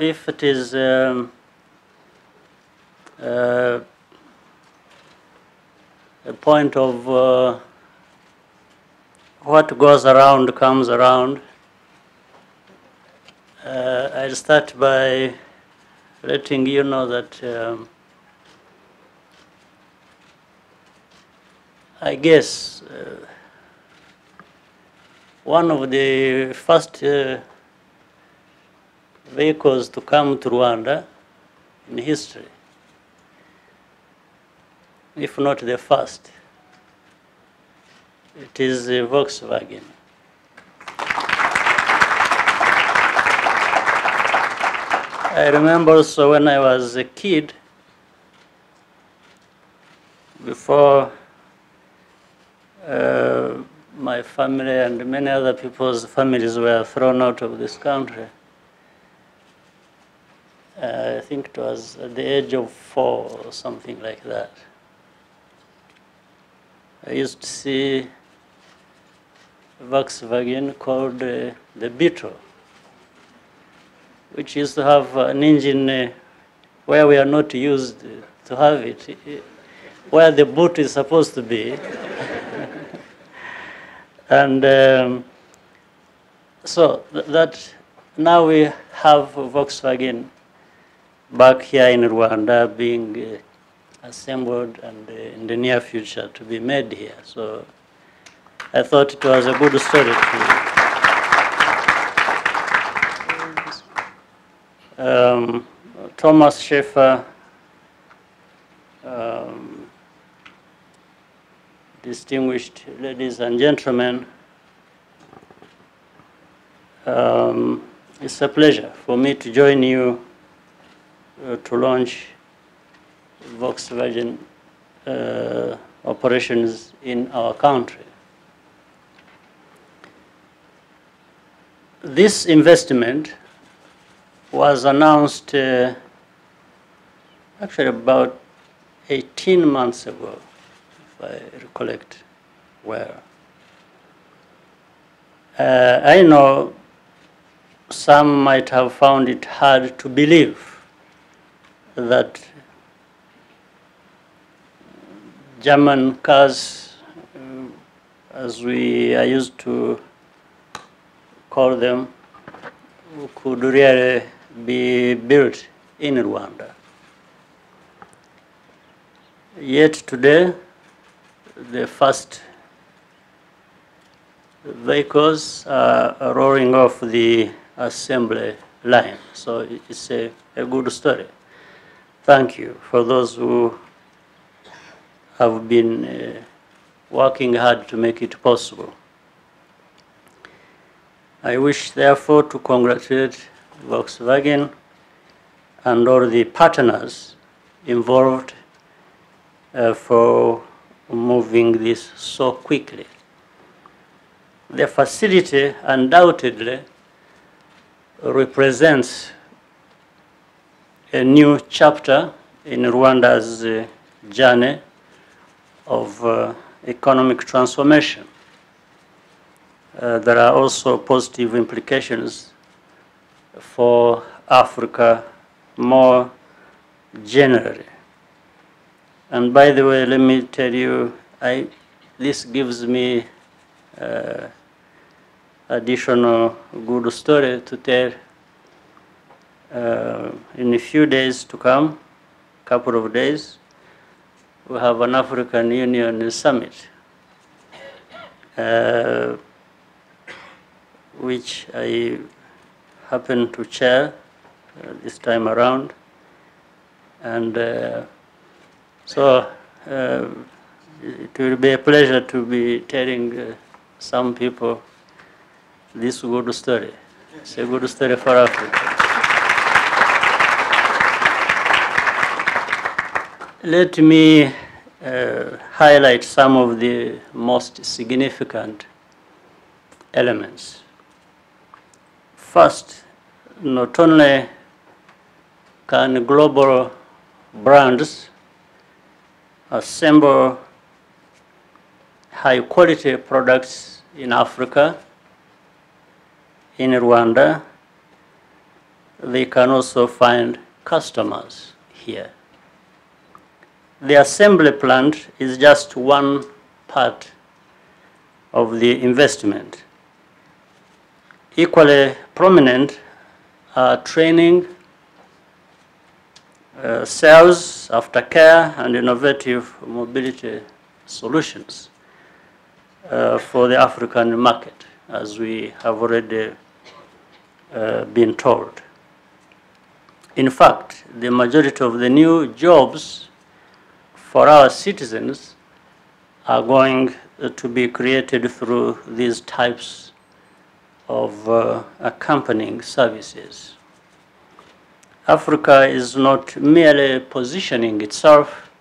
If it is um, uh, a point of uh, what goes around comes around, uh, I'll start by letting you know that um, I guess uh, one of the first uh, vehicles to come to Rwanda in history, if not the first, it is uh, Volkswagen. I remember also when I was a kid, before uh, my family and many other people's families were thrown out of this country. Uh, I think it was at the age of four or something like that. I used to see a Volkswagen called uh, the Beetle, which used to have an engine uh, where we are not used to have it, where the boot is supposed to be. and um, so th- that now we have Volkswagen back here in Rwanda being uh, assembled and uh, in the near future to be made here. So I thought it was a good story to um, Thomas Schaefer, um, distinguished ladies and gentlemen, um, it's a pleasure for me to join you uh, to launch Volkswagen uh, operations in our country. This investment was announced uh, actually about 18 months ago, if I recollect well. Uh, I know some might have found it hard to believe that German cars, uh, as we are used to call them, could really be built in Rwanda. Yet today, the first vehicles are rolling off the assembly line. So it's a, a good story. Thank you for those who have been uh, working hard to make it possible. I wish therefore to congratulate Volkswagen and all the partners involved uh, for moving this so quickly. The facility undoubtedly represents a new chapter in Rwanda's uh, journey of uh, economic transformation. Uh, there are also positive implications for Africa more generally. And by the way, let me tell you, I, this gives me uh, additional good story to tell uh, in a few days to come, couple of days, we have an African Union summit, uh, which I happen to chair uh, this time around. And uh, so uh, it will be a pleasure to be telling uh, some people this good story. It's a good story for Africa. Let me uh, highlight some of the most significant elements. First, not only can global brands assemble high quality products in Africa, in Rwanda, they can also find customers here. The assembly plant is just one part of the investment. Equally prominent are training, uh, sales, aftercare, and innovative mobility solutions uh, for the African market, as we have already uh, been told. In fact, the majority of the new jobs for our citizens are going to be created through these types of uh, accompanying services. Africa is not merely positioning itself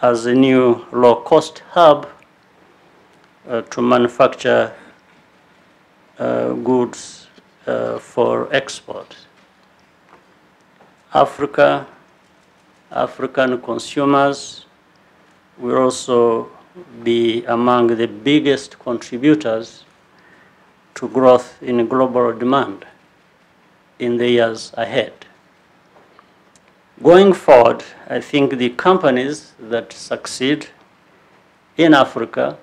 as a new low-cost hub uh, to manufacture uh, goods uh, for export. Africa, African consumers will also be among the biggest contributors to growth in global demand in the years ahead. Going forward, I think the companies that succeed in Africa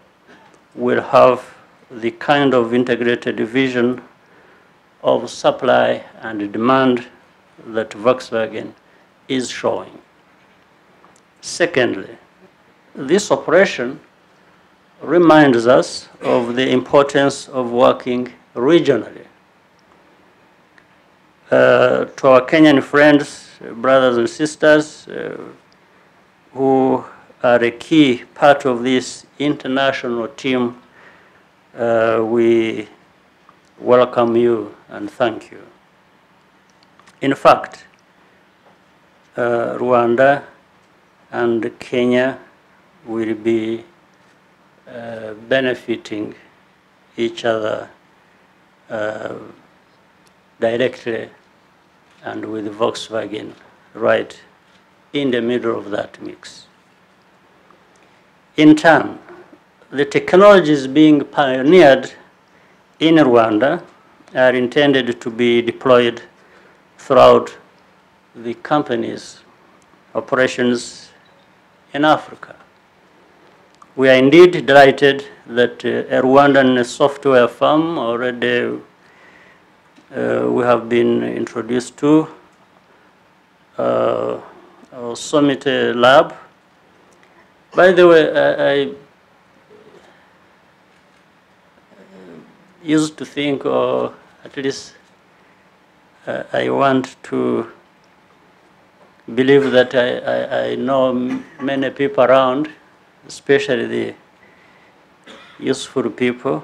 will have the kind of integrated vision of supply and demand that Volkswagen is showing. Secondly, this operation reminds us of the importance of working regionally. Uh, to our Kenyan friends, brothers and sisters, uh, who are a key part of this international team, uh, we welcome you and thank you. In fact, uh, Rwanda and Kenya will be uh, benefiting each other uh, directly and with Volkswagen right in the middle of that mix. In turn, the technologies being pioneered in Rwanda are intended to be deployed throughout the company's operations in Africa. We are indeed delighted that uh, a Rwandan software firm already uh, we have been introduced to, uh, our Summit Lab. By the way, I, I used to think, or at least uh, I want to believe that I, I, I know many people around especially the useful people.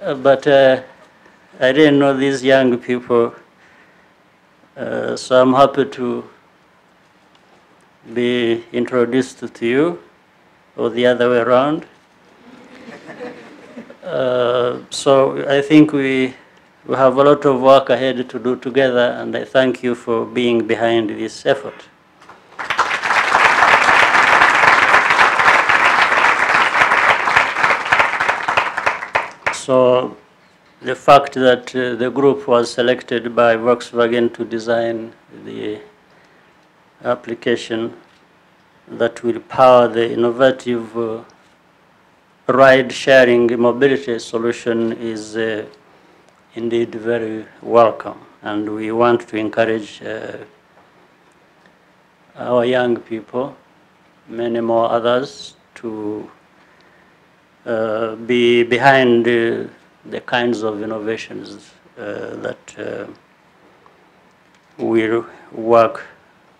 Uh, but uh, I didn't know these young people, uh, so I'm happy to be introduced to you, or the other way around. Uh, so I think we, we have a lot of work ahead to do together, and I thank you for being behind this effort. So the fact that uh, the group was selected by Volkswagen to design the application that will power the innovative uh, ride-sharing mobility solution is uh, indeed very welcome. And we want to encourage uh, our young people, many more others, to uh, be behind uh, the kinds of innovations uh, that uh, will work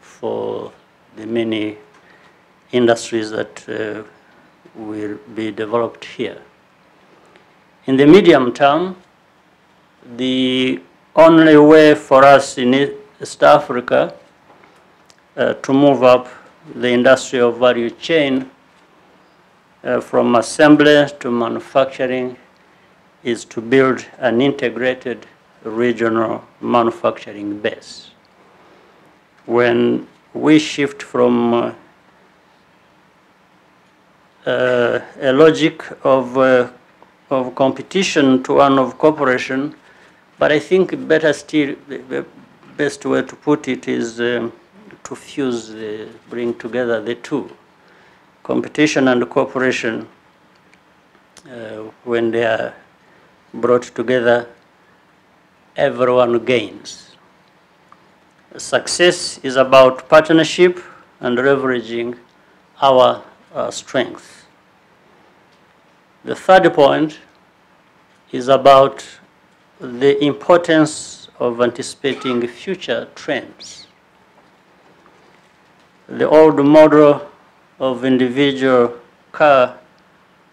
for the many industries that uh, will be developed here. In the medium term, the only way for us in East Africa uh, to move up the industrial value chain uh, from assembly to manufacturing is to build an integrated regional manufacturing base. When we shift from uh, uh, a logic of, uh, of competition to one of cooperation, But I think better still, the best way to put it is um, to fuse, bring together the two, competition and cooperation. Uh, when they are brought together, everyone gains. Success is about partnership and leveraging our uh, strengths. The third point is about the importance of anticipating future trends. The old model of individual car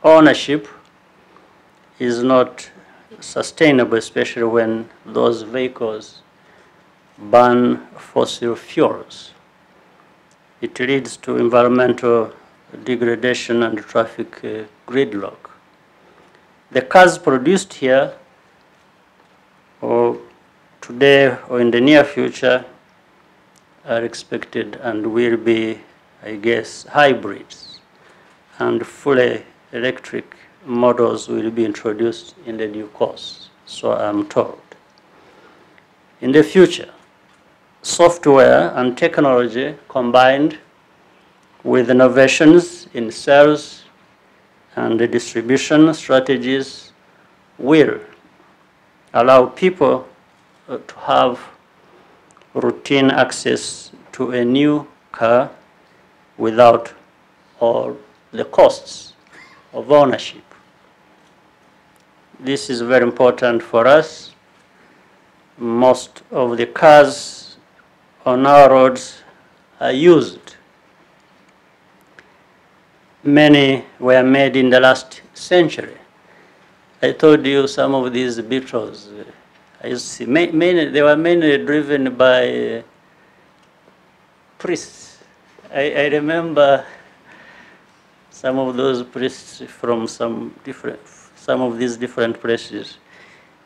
ownership is not sustainable, especially when those vehicles burn fossil fuels. It leads to environmental degradation and traffic uh, gridlock. The cars produced here, or today or in the near future, are expected and will be, I guess, hybrids, and fully electric models will be introduced in the due course, so I'm told. In the future, software and technology combined with innovations in sales and distribution strategies will allow people uh, to have routine access to a new car without all the costs of ownership. This is very important for us. Most of the cars on our roads are used. Many were made in the last century. I told you some of these Beetles. uh, I see ma- many, they were mainly driven by uh, priests. I, I remember some of those priests from some different, some of these different places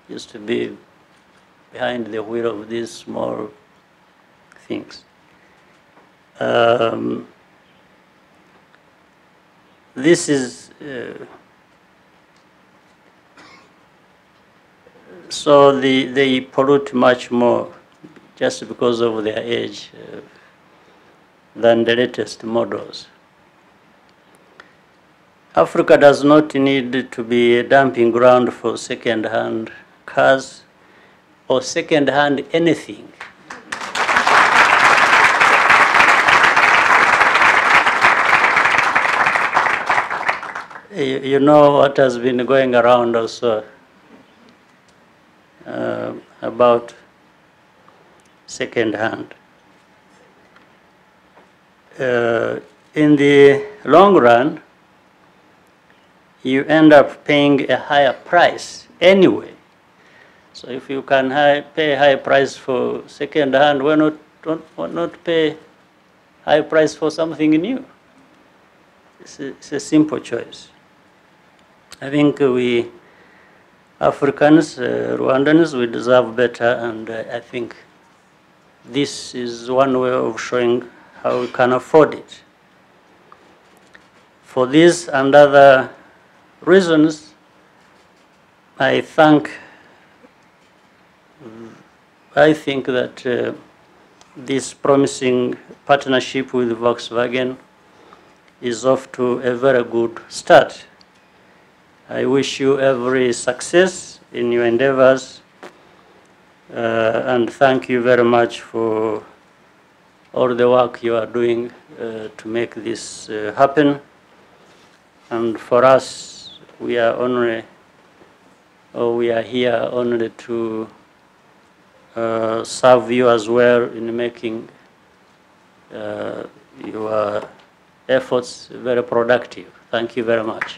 used to be behind the wheel of these small things. Um, this is uh, so the, they pollute much more just because of their age uh, than the latest models. Africa does not need to be a dumping ground for second-hand cars or second-hand anything. You you know what has been going around also about second-hand. Uh, in the long run, you end up paying a higher price anyway. So if you can high, pay high price for second hand, why not, why not pay high price for something new? It's a, it's a simple choice. I think we Africans, uh, Rwandans, we deserve better, and uh, I think this is one way of showing how we can afford it. For this and other reasons, I thank, I think that uh, this promising partnership with Volkswagen is off to a very good start. I wish you every success in your endeavors, uh, and thank you very much for all the work you are doing uh, to make this uh, happen. And for us, we are only, or we are here only to uh, serve you as well in making uh, your efforts very productive. Thank you very much.